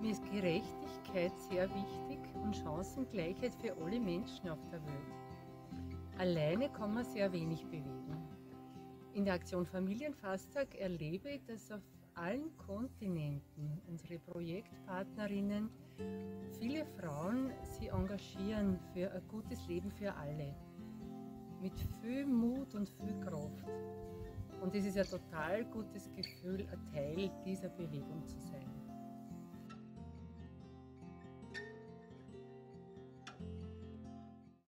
Mir ist Gerechtigkeit sehr wichtig und Chancengleichheit für alle Menschen auf der Welt. Alleine kann man sehr wenig bewegen. In der Aktion Familienfasttag erlebe ich, dass auf allen Kontinenten unsere Projektpartnerinnen viele Frauen sich engagieren für ein gutes Leben für alle. Mit viel Mut und viel Kraft. Und es ist ein total gutes Gefühl, ein Teil dieser Bewegung zu sein.